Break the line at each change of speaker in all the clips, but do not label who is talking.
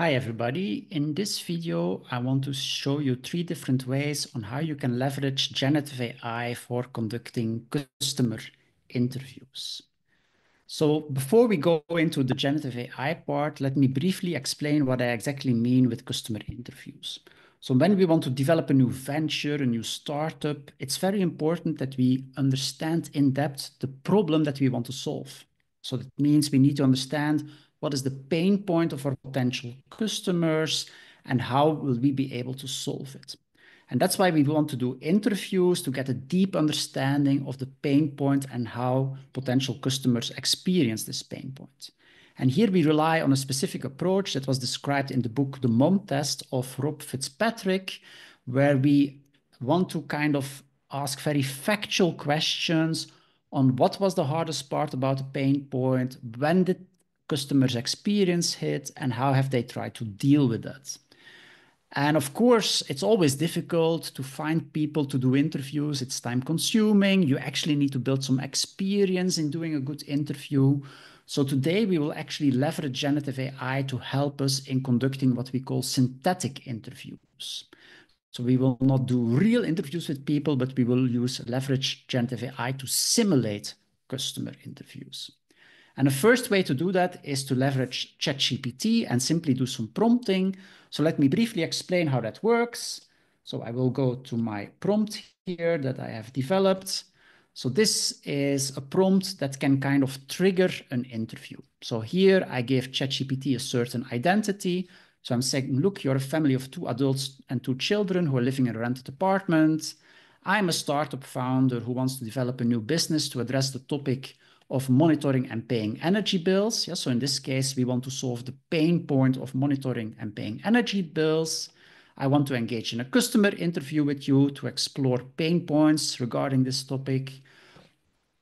Hi everybody, in this video I want to show you three different ways on how you can leverage generative AI for conducting customer interviews. So before we go into the generative AI part, let me briefly explain what I exactly mean with customer interviews. So when we want to develop a new venture, a new startup, it's very important that we understand in depth the problem that we want to solve. So that means we need to understand what is the pain point of our potential customers and how will we be able to solve it. And that's why we want to do interviews to get a deep understanding of the pain point and how potential customers experience this pain point. And here we rely on a specific approach that was described in the book The Mom Test of Rob Fitzpatrick, where we want to kind of ask very factual questions on what was the hardest part about the pain point, when did customers experience it, and how have they tried to deal with that. And of course, it's always difficult to find people to do interviews. It's time consuming. You actually need to build some experience in doing a good interview. So today we will actually leverage generative AI to help us in conducting what we call synthetic interviews. So we will not do real interviews with people, but we will use leverage generative AI to simulate customer interviews. And the first way to do that is to leverage ChatGPT and simply do some prompting. So let me briefly explain how that works. So I will go to my prompt here that I have developed. So this is a prompt that can kind of trigger an interview. So here I give ChatGPT a certain identity. So I'm saying, look, you're a family of two adults and two children who are living in a rented apartment. I'm a startup founder who wants to develop a new business to address the topic of monitoring and paying energy bills. Yeah, so in this case, we want to solve the pain point of monitoring and paying energy bills. I want to engage in a customer interview with you to explore pain points regarding this topic.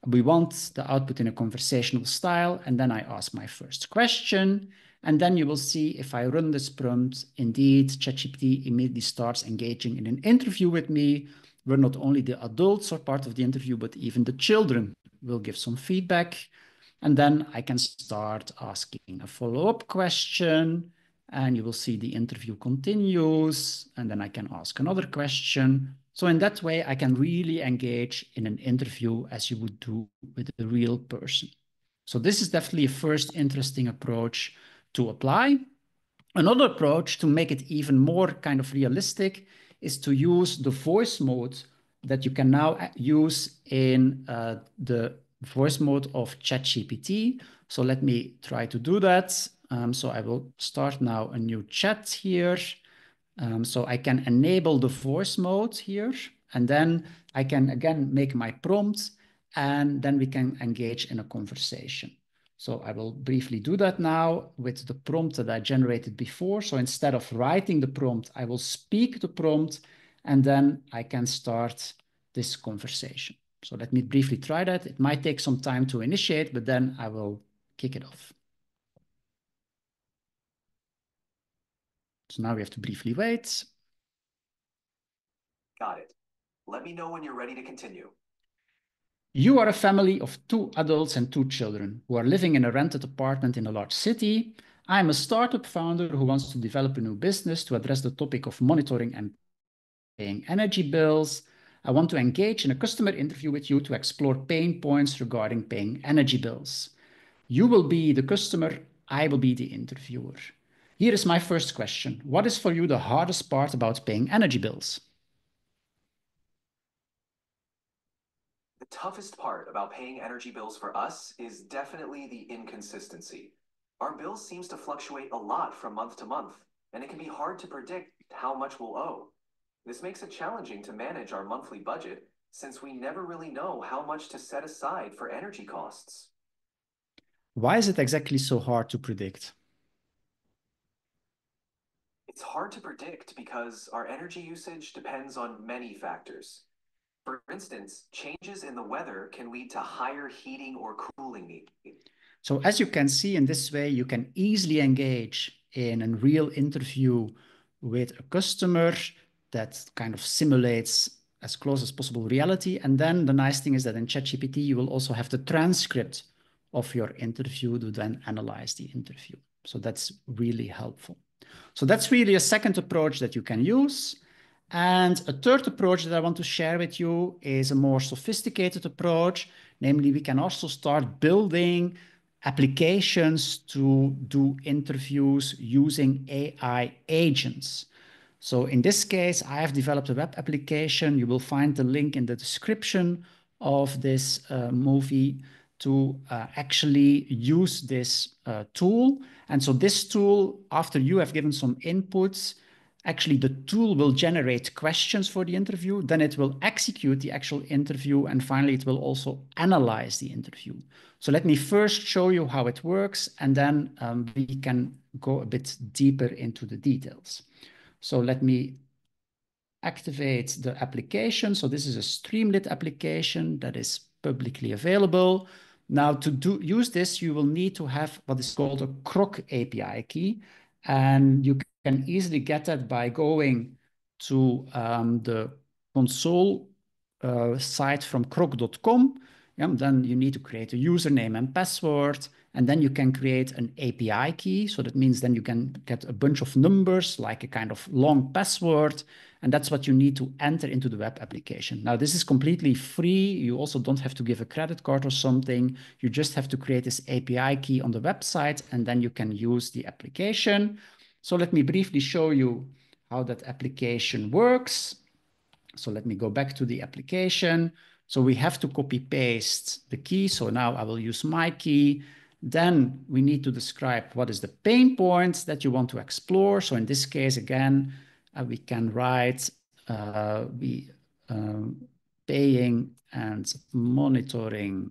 We want the output in a conversational style, and then I ask my first question. And then you will see if I run this prompt, indeed, ChatGPT immediately starts engaging in an interview with me, where not only the adults are part of the interview, but even the children will give some feedback. And then I can start asking a follow-up question, and you will see the interview continues, and then I can ask another question. So in that way, I can really engage in an interview as you would do with a real person. So this is definitely a first interesting approach to apply. Another approach to make it even more kind of realistic is to use the voice mode that you can now use in uh, the voice mode of ChatGPT. So let me try to do that. Um, so I will start now a new chat here. Um, so I can enable the voice mode here, and then I can again make my prompt, and then we can engage in a conversation. So I will briefly do that now with the prompt that I generated before. So instead of writing the prompt, I will speak the prompt, and then I can start this conversation. So let me briefly try that. It might take some time to initiate, but then I will kick it off. So now we have to briefly wait.
Got it. Let me know when you're ready to continue.
You are a family of two adults and two children who are living in a rented apartment in a large city. I'm a startup founder who wants to develop a new business to address the topic of monitoring and paying energy bills. I want to engage in a customer interview with you to explore pain points regarding paying energy bills. You will be the customer, I will be the interviewer. Here is my first question. What is for you the hardest part about paying energy bills?
The toughest part about paying energy bills for us is definitely the inconsistency. Our bill seems to fluctuate a lot from month to month, and it can be hard to predict how much we'll owe. This makes it challenging to manage our monthly budget since we never really know how much to set aside for energy costs.
Why is it exactly so hard to predict?
It's hard to predict because our energy usage depends on many factors. For instance, changes in the weather can lead to higher heating or cooling needs.
So as you can see in this way, you can easily engage in a real interview with a customer that kind of simulates as close as possible reality. And then the nice thing is that in ChatGPT, you will also have the transcript of your interview to then analyze the interview. So that's really helpful. So that's really a second approach that you can use. And a third approach that I want to share with you is a more sophisticated approach. Namely, we can also start building applications to do interviews using AI agents. So in this case, I have developed a web application. You will find the link in the description of this uh, movie to uh, actually use this uh, tool. And so this tool, after you have given some inputs, actually the tool will generate questions for the interview, then it will execute the actual interview, and finally it will also analyze the interview. So let me first show you how it works, and then um, we can go a bit deeper into the details. So let me activate the application. So this is a Streamlit application that is publicly available. Now to do use this, you will need to have what is called a Groq API key. And you can easily get that by going to um, the console uh, site from groq.com. Yeah, then you need to create a username and password. And then you can create an API key. So that means then you can get a bunch of numbers, like a kind of long password. And that's what you need to enter into the web application. Now, this is completely free. You also don't have to give a credit card or something. You just have to create this API key on the website, and then you can use the application. So let me briefly show you how that application works. So let me go back to the application. So we have to copy paste the key. So now I will use my key. Then we need to describe what is the pain points that you want to explore. So in this case, again, uh, we can write uh, we um, paying and monitoring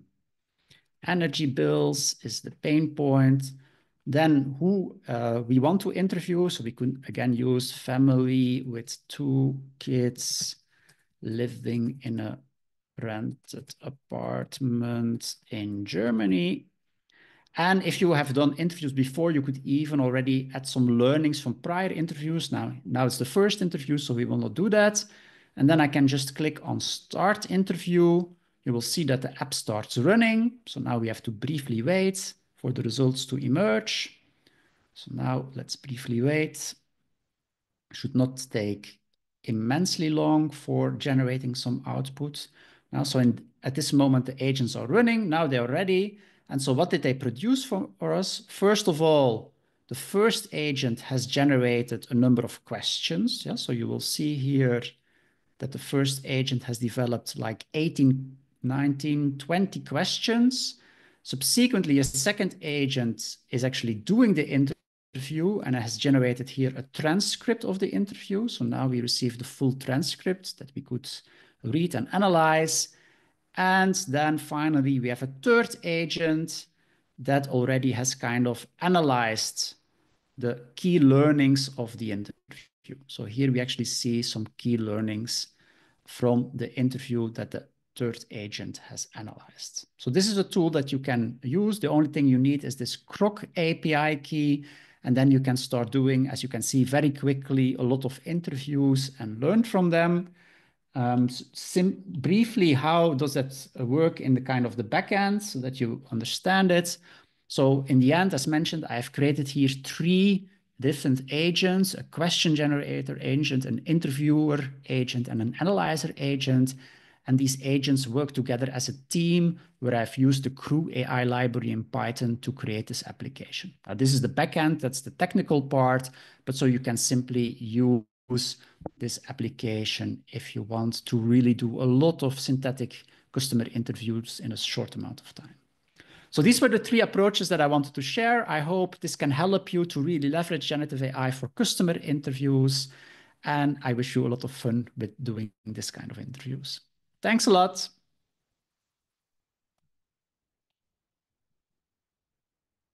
energy bills is the pain point. Then who uh, we want to interview. So we could again use family with two kids living in a rented apartment in Germany. And if you have done interviews before, you could even already add some learnings from prior interviews. Now, now it's the first interview, so we will not do that. And then I can just click on Start Interview. You will see that the app starts running. So now we have to briefly wait for the results to emerge. So now let's briefly wait. Should not take immensely long for generating some output. Now, so in, at this moment, the agents are running. Now they are ready. And so what did they produce for, for us? First of all, the first agent has generated a number of questions. Yeah, so you will see here that the first agent has developed like 18, 19, 20 questions. Subsequently, a second agent is actually doing the interview and has generated here a transcript of the interview. So now we receive the full transcript that we could read and analyze. And then finally, we have a third agent that already has kind of analyzed the key learnings of the interview. So here we actually see some key learnings from the interview that the third agent has analyzed. So this is a tool that you can use. The only thing you need is this Groq API key, and then you can start doing, as you can see very quickly, a lot of interviews and learn from them. Um, briefly, how does that work in the kind of the backend so that you understand it? So in the end, as mentioned, I have created here three different agents, a question generator agent, an interviewer agent, and an analyzer agent. And these agents work together as a team where I've used the Crew AI library in Python to create this application. Now, this is the backend, that's the technical part, but so you can simply use this application if you want to really do a lot of synthetic customer interviews in a short amount of time. So these were the three approaches that I wanted to share. I hope this can help you to really leverage generative AI for customer interviews. And I wish you a lot of fun with doing this kind of interviews. Thanks a lot.